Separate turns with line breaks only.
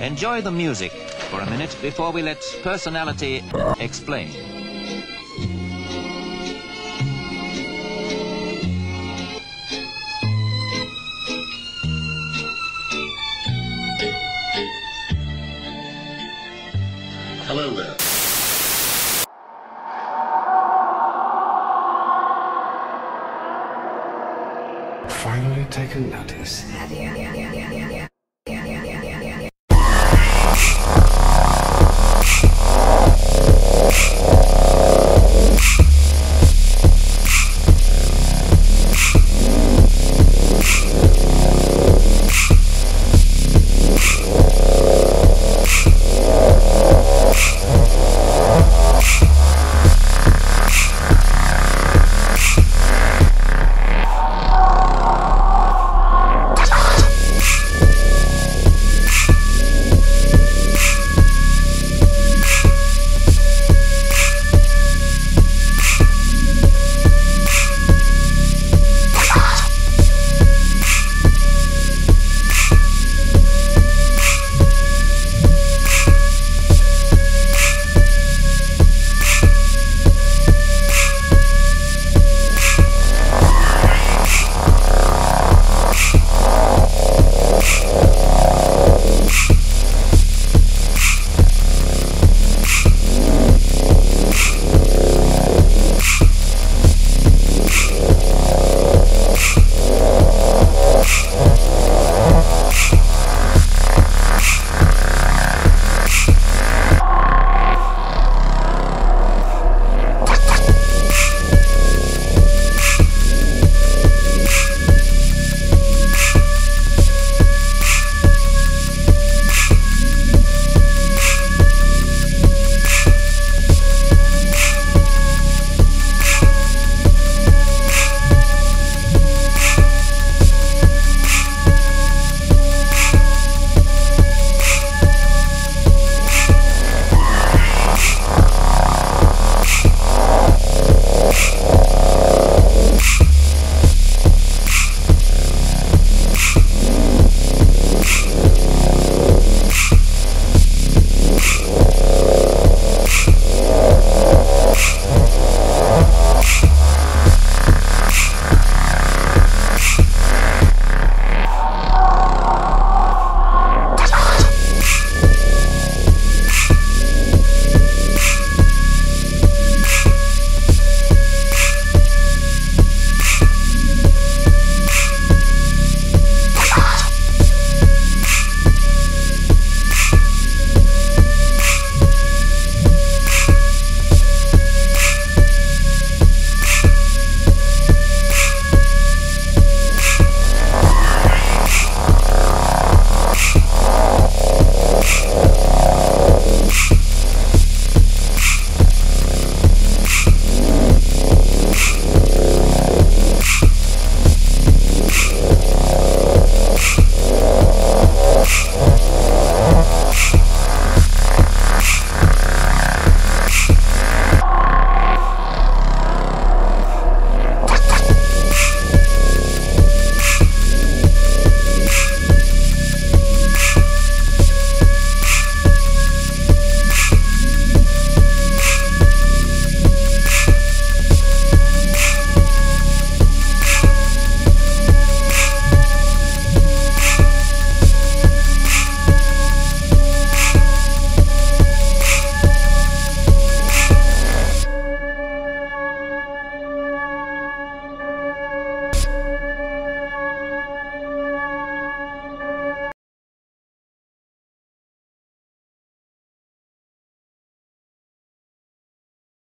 Enjoy the music for a minute before we let personality explain.
Hello there.
Finally taken notice.